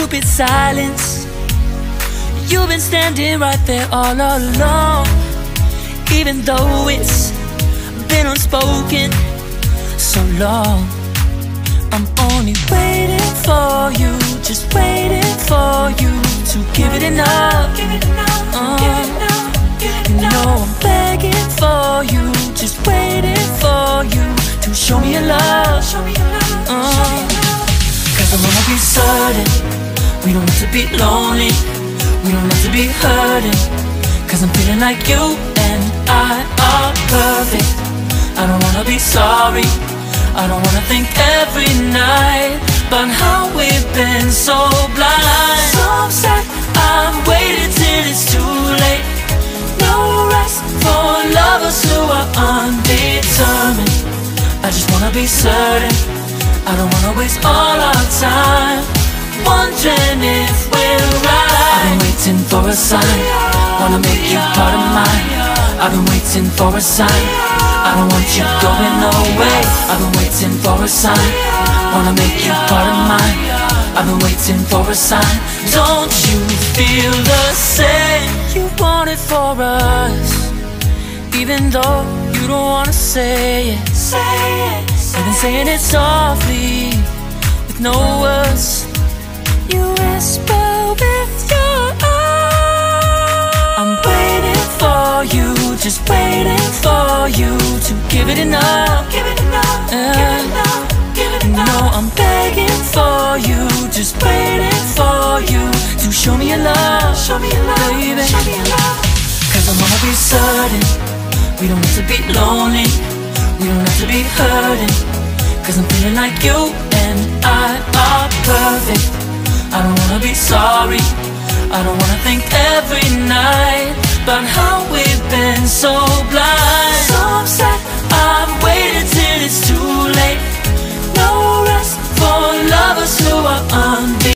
stupid silence. You've been standing right there all along. Even though it's been unspoken so long. I'm only waiting for you, just waiting for you to give it enough. Uh, you know I'm begging for you, just waiting for you to show me your love. Uh, Cause I wanna be certain we don't have to be lonely, we don't have to be hurting. Cause I'm feeling like you and I are perfect. I don't wanna be sorry, I don't wanna think every night About how we've been so blind. So upset, I'm waited till it's too late. No rest for lovers who are undetermined. I just wanna be certain. I don't wanna waste all our time wondering if we're right I've been waiting for a sign. Wanna make you part of mine. I've been waiting for a sign. I don't want you going away. I've been waiting for a sign. Wanna make you part of mine. I've been waiting for a sign. Don't you feel the same? You want it for us Even though you don't wanna say it. Say it. I've been saying it softly With no words. Just waiting for you to give it enough. Give it enough. Uh, give it enough. Give it enough. No, I'm begging for you, just waiting for you to show me your love. Show me your love, baby. Show me your love. Cause I wanna be certain we don't have to be lonely. We don't have to be hurting. Cause I'm feeling like you and I are perfect. I don't wanna be sorry. I don't wanna think every night so